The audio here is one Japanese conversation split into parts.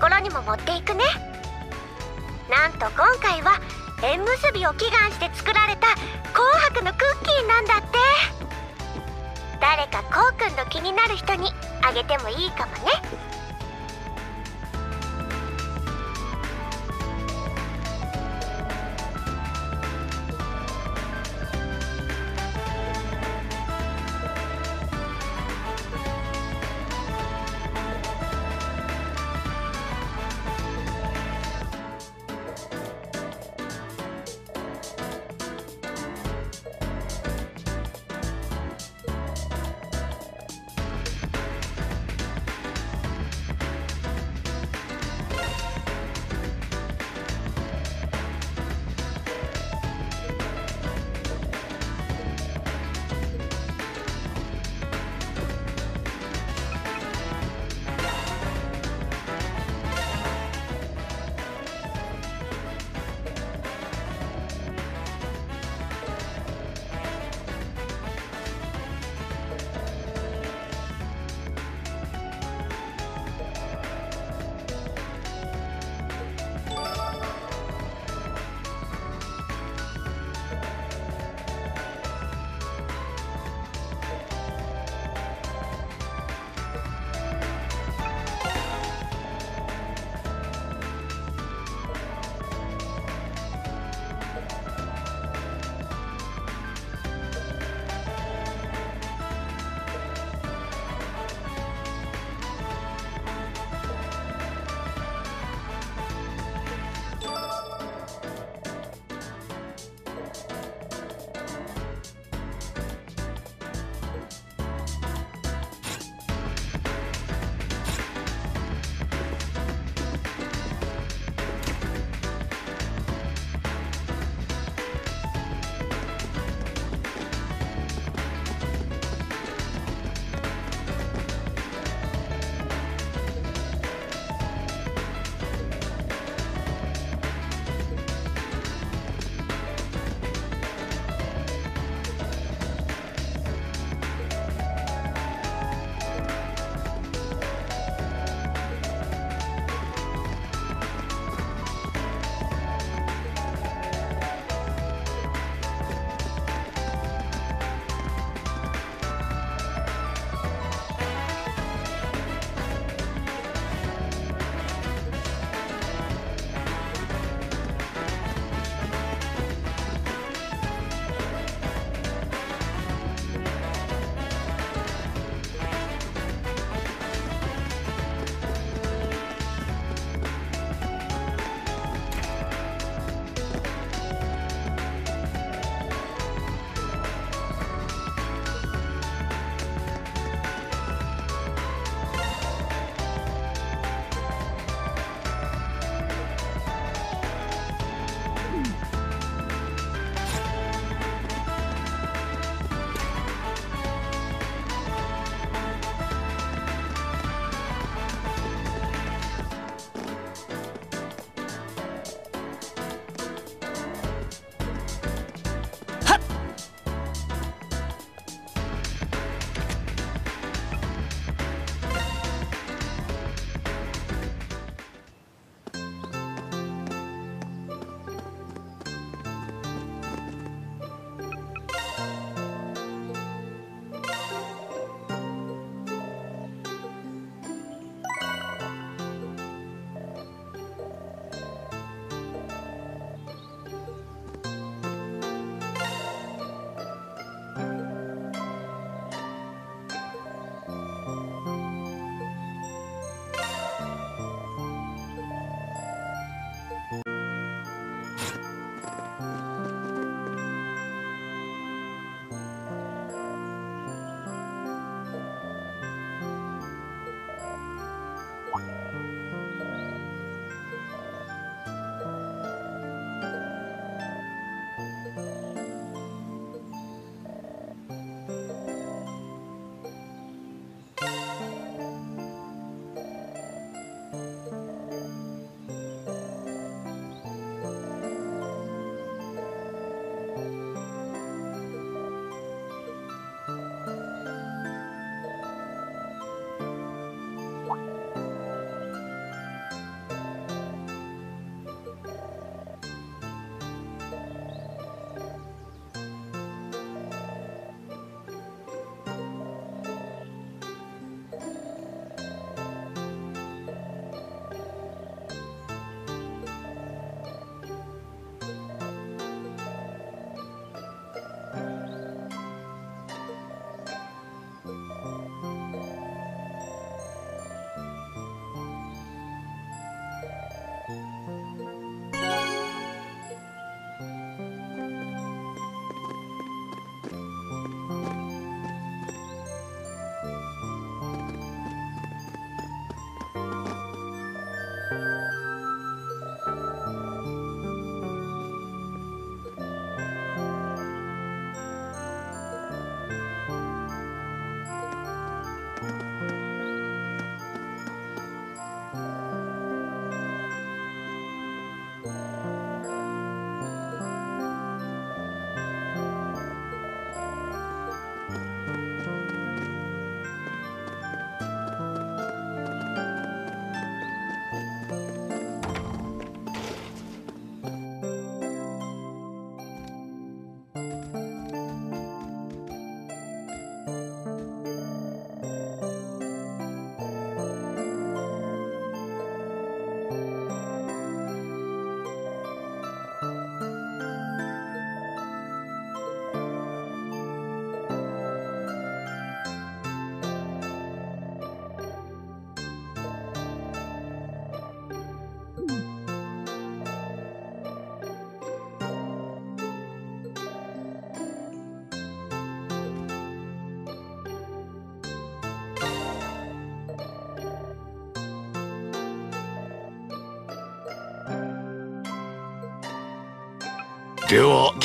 ところにも持っていくね。なんと今回は縁結びを祈願して作られた紅白のクッキーなんだって。誰かこうくんの気になる人にあげてもいいかも。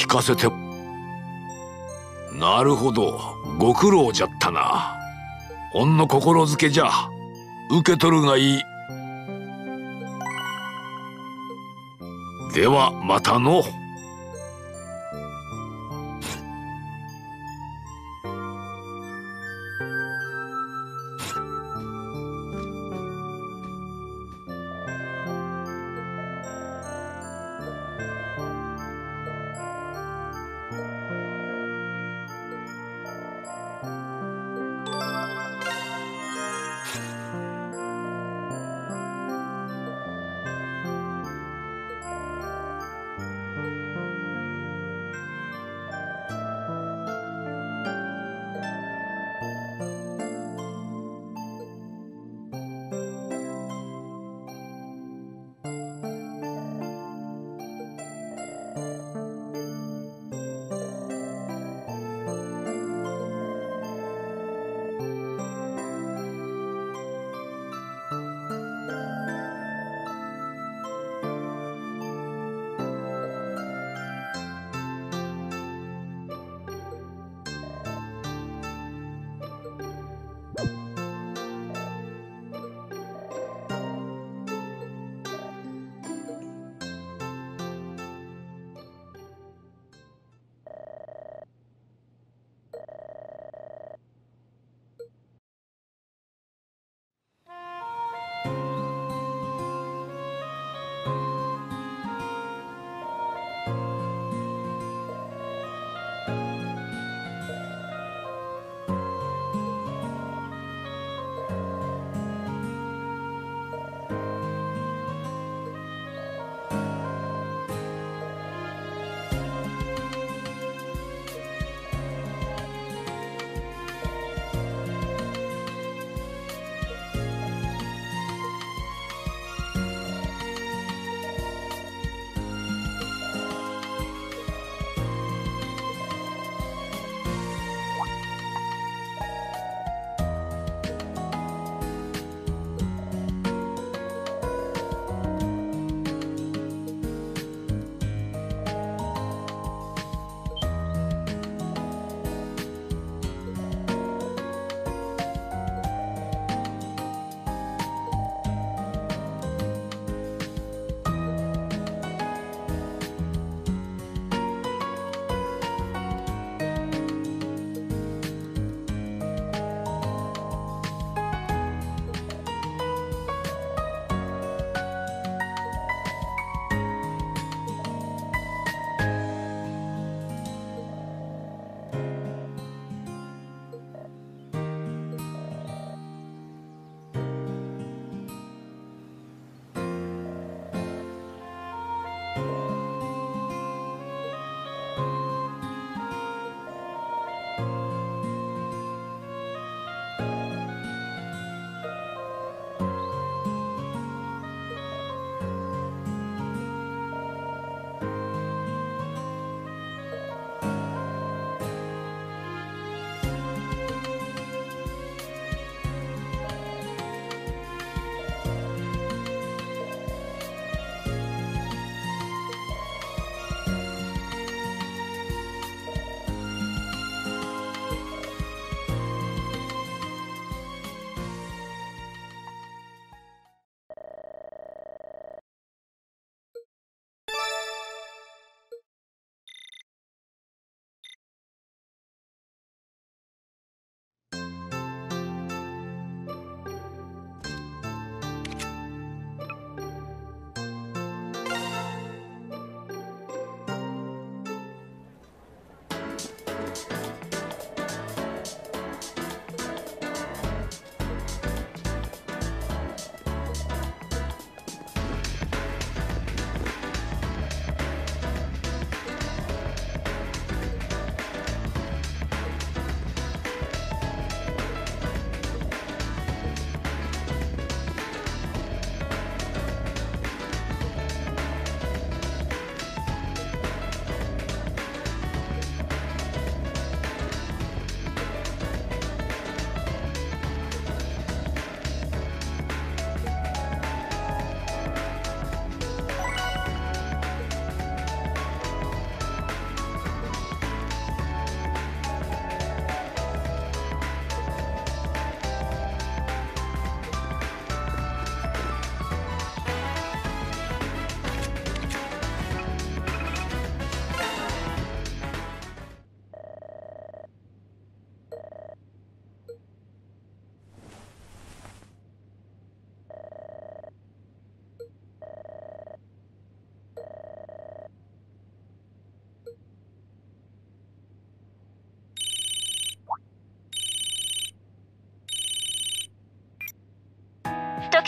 聞かせて。なるほど。ご苦労じゃったな。ほんの心づけじゃ。受け取るがいい。ではまたの。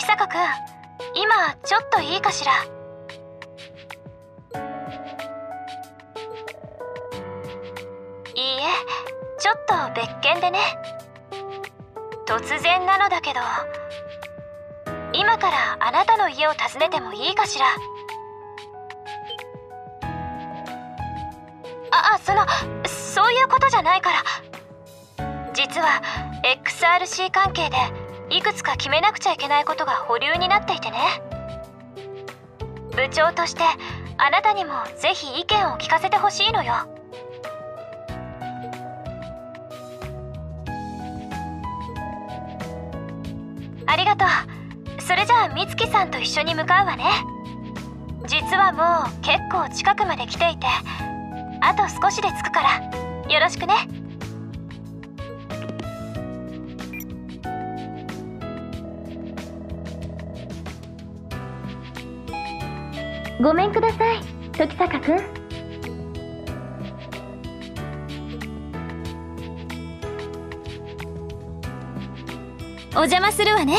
くん今ちょっといいかしら？いいえちょっと別件でね。突然なのだけど今からあなたの家を訪ねてもいいかしら？ああそのそういうことじゃないから。実は XRC 関係でいくつか決めなくちゃいけないことが保留になっていてね。部長としてあなたにもぜひ意見を聞かせてほしいのよ。ありがとう。それじゃあ美月さんと一緒に向かうわね。実はもう結構近くまで来ていてあと少しで着くからよろしくね。ごめんください。時坂くん。お邪魔するわね。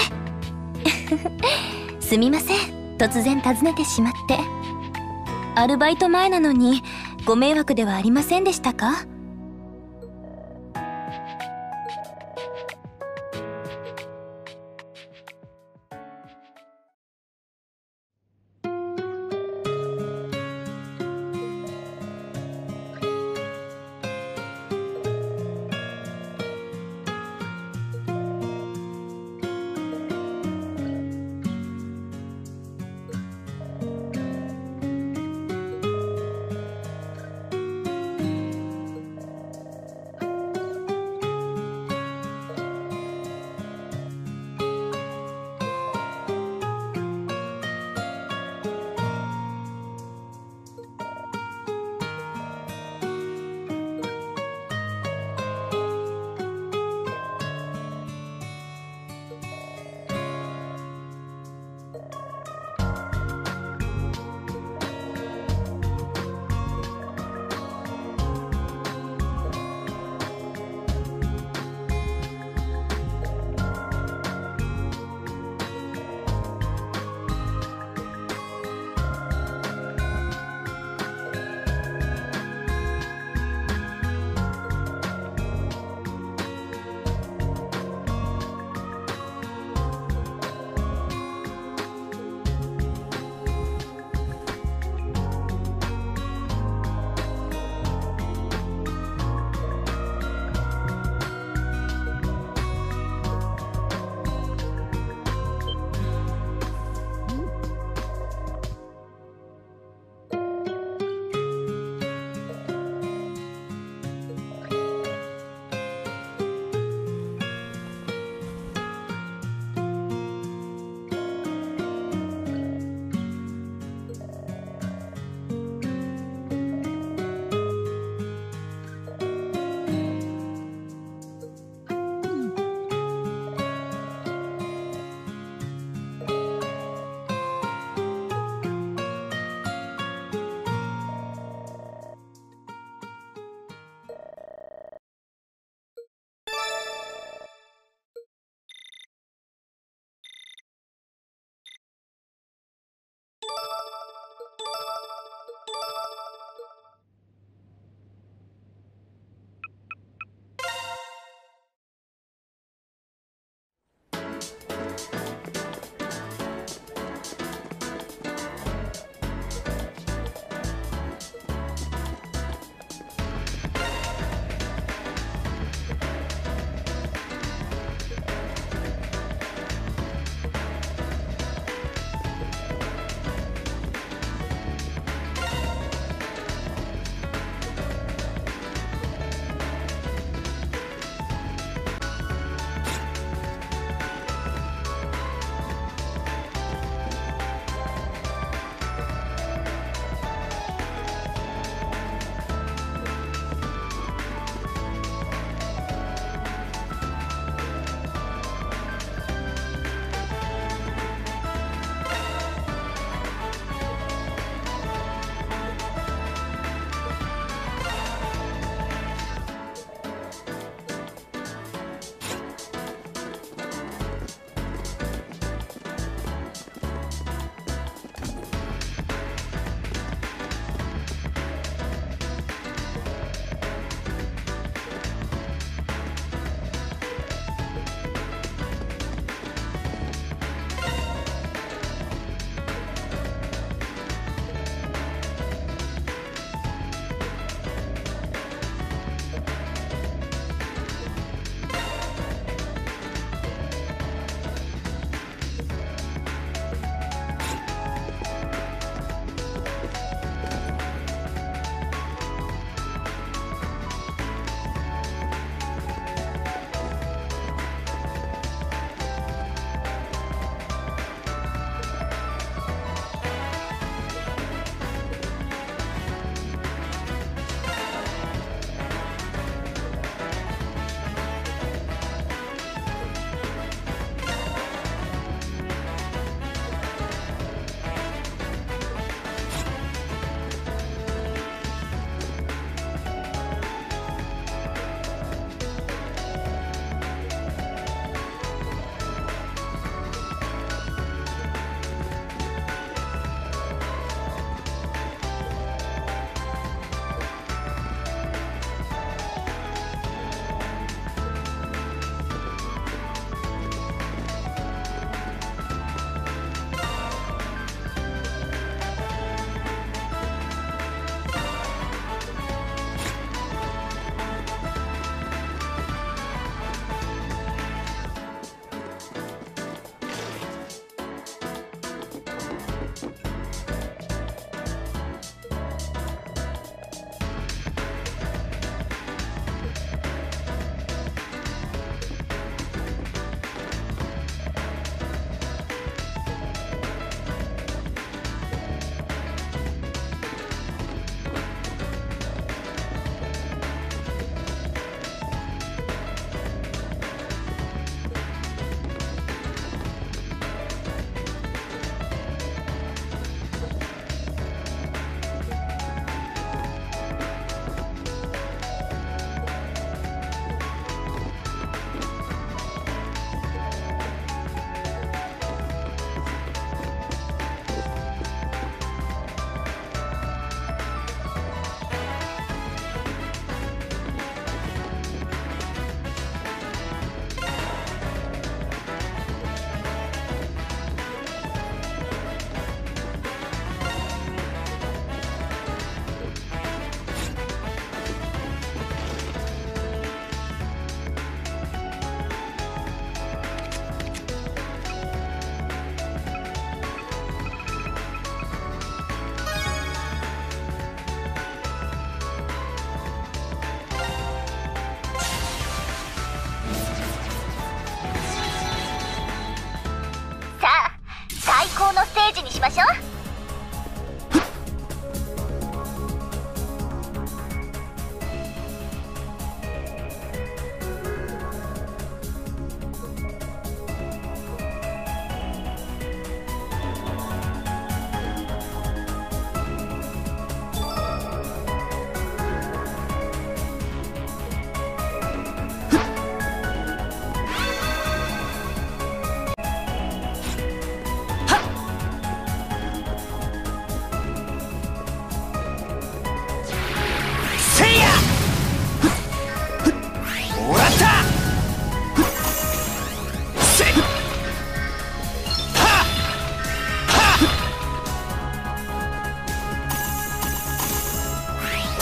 すみません。突然訪ねてしまって。アルバイト前なのにご迷惑ではありませんでしたか？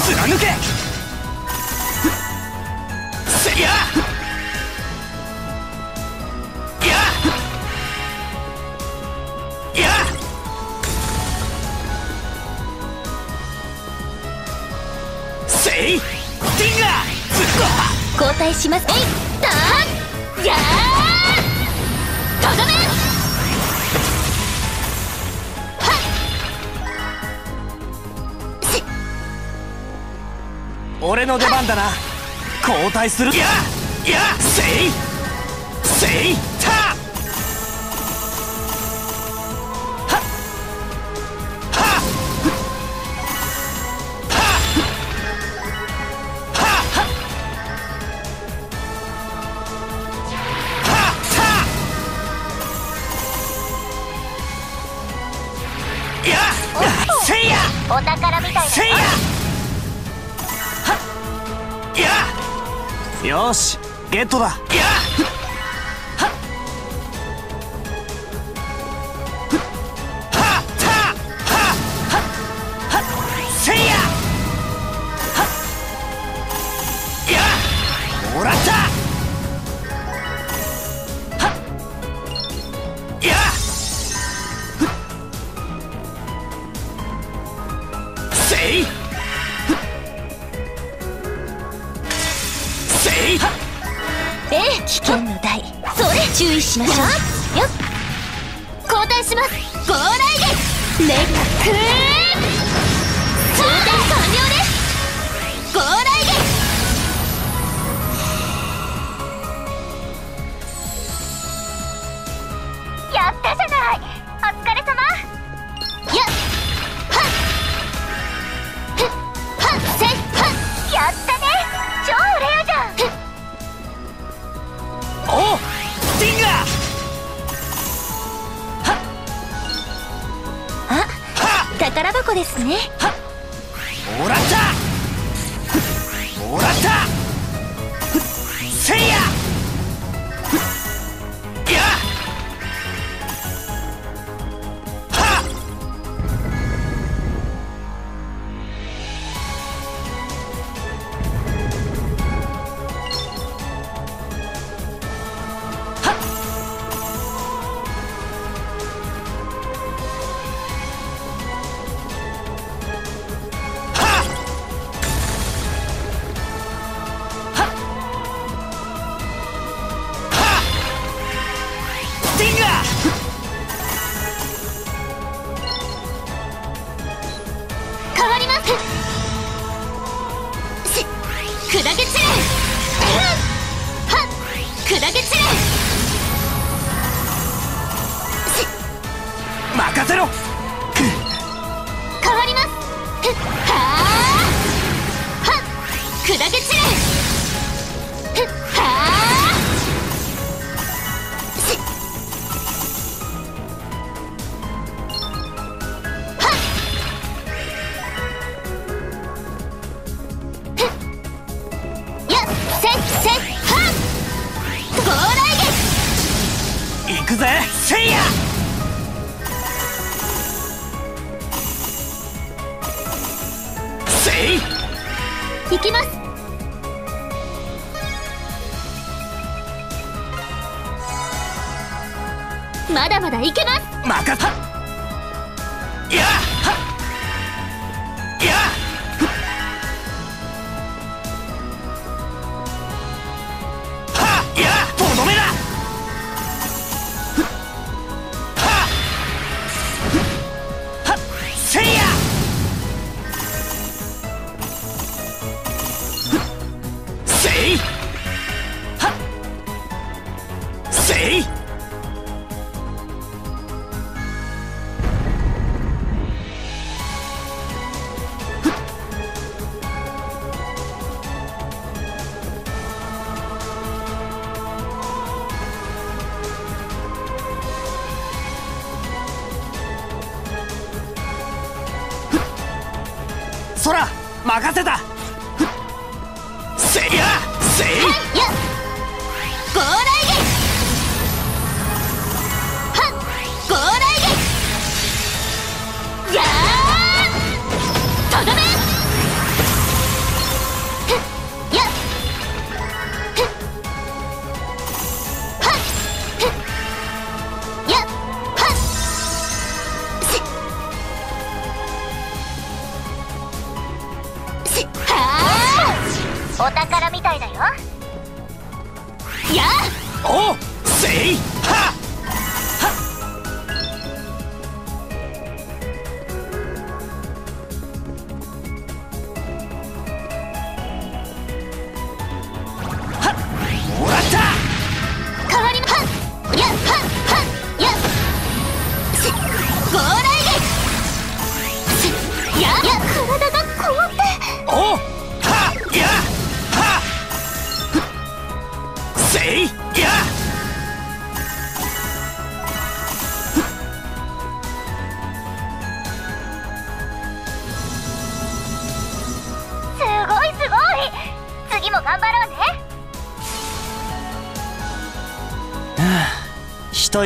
貫け。や。せい。ティンガー。交代します。えい。俺の出番だな。交代する。ややせい。せい。よしゲットだ。せいやかみたいだよ。やっおせい！はっ！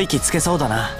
一息つけそうだな。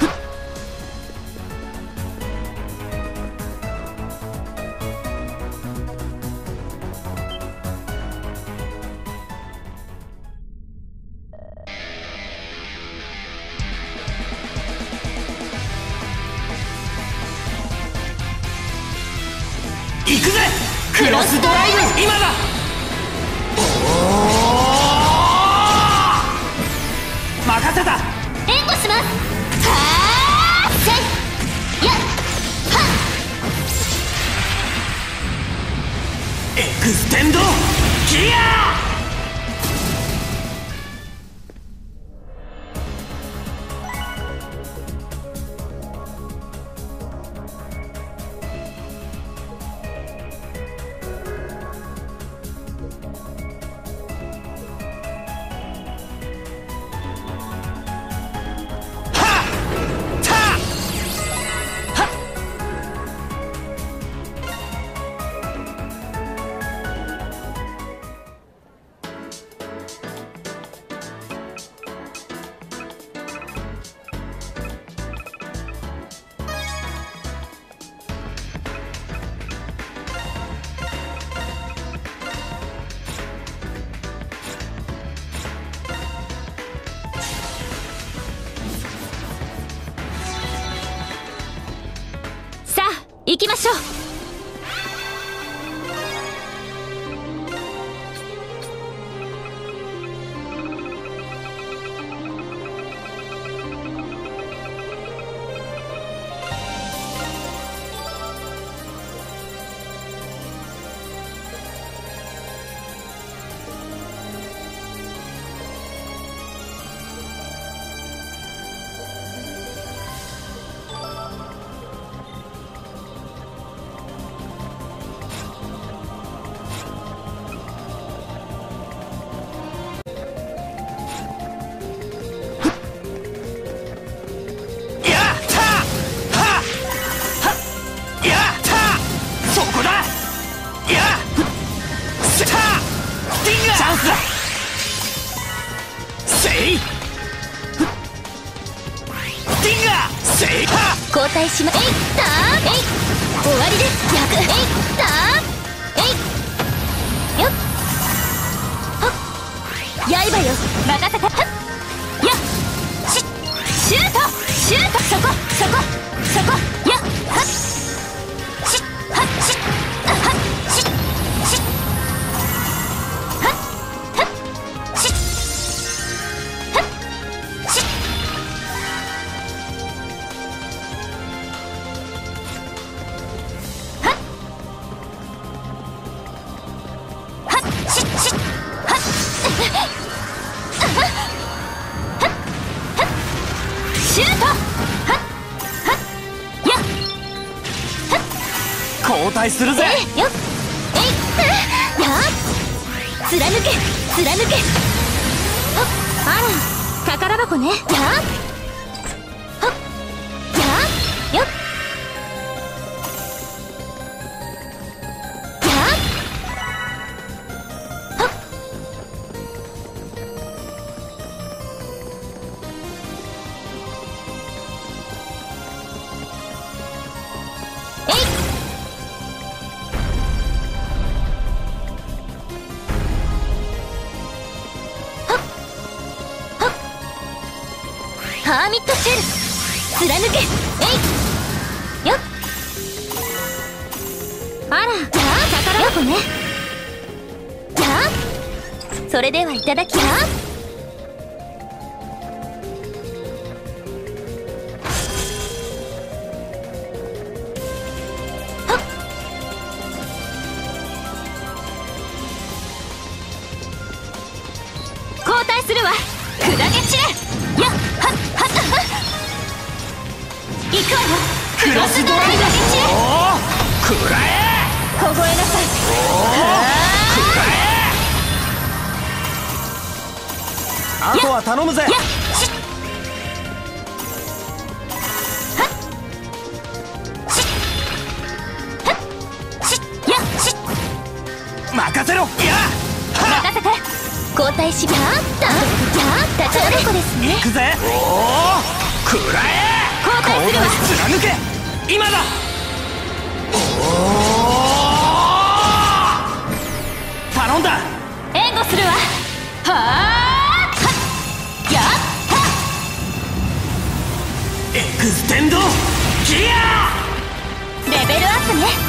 任せて。やっシュート。シュート。そこ。そこ。いただきます。クロスドライバー散れ食らえ。凍えなさいあとは頼むぜ。任せろ。や任せて。交代しやった。やったちょうどこですね。行くぜ。おお食らえ交代するわ。貫け。今だ。頼んだ。援護するわ。はあクステンドギアレベルアップね。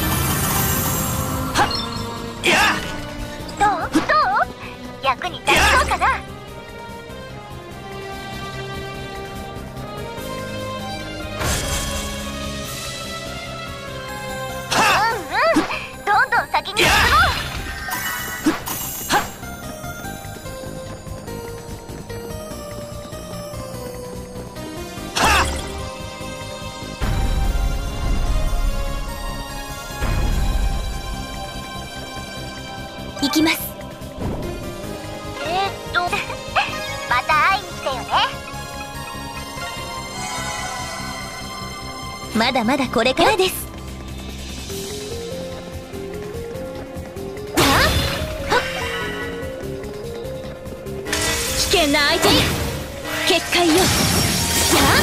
まだまだこれからです。危険な相手に。結界よ。やえ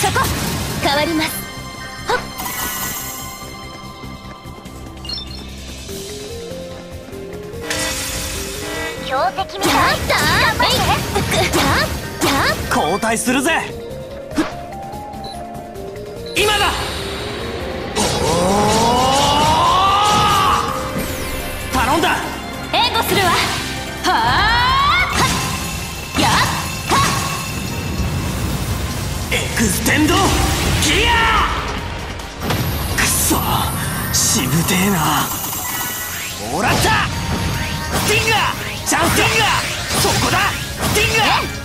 そこ。変わります。はっ。やった交代するぜ。今だ。ステンド？ギア！くそしぶてえな。もらった！スティンガー！チャンスティンガー！そこだ！スティンガー！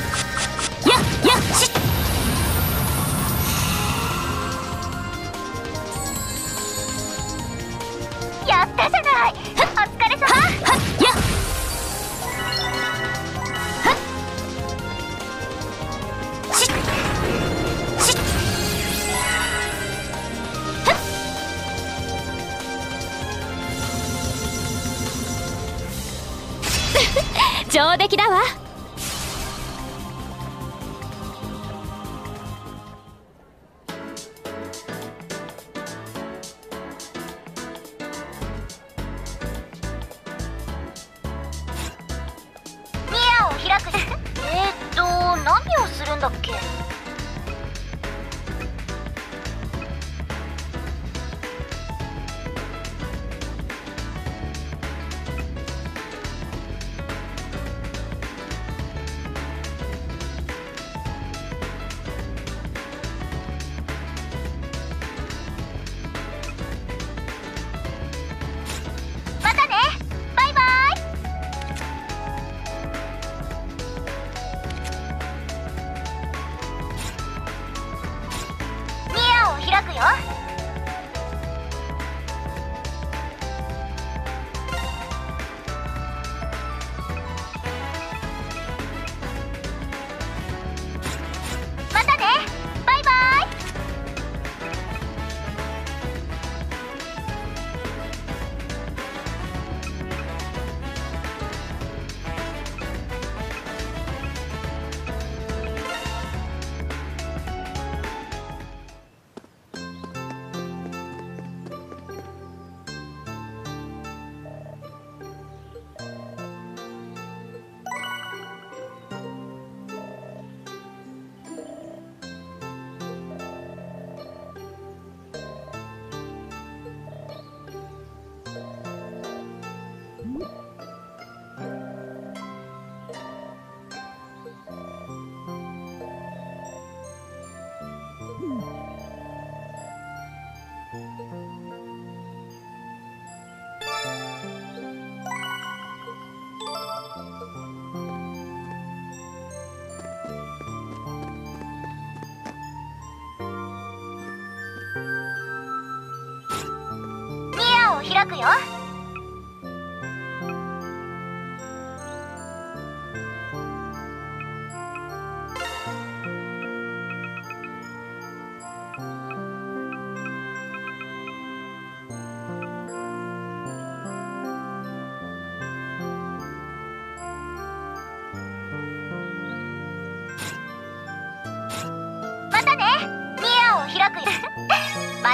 上出来だわ。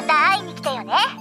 また会いに来てよね。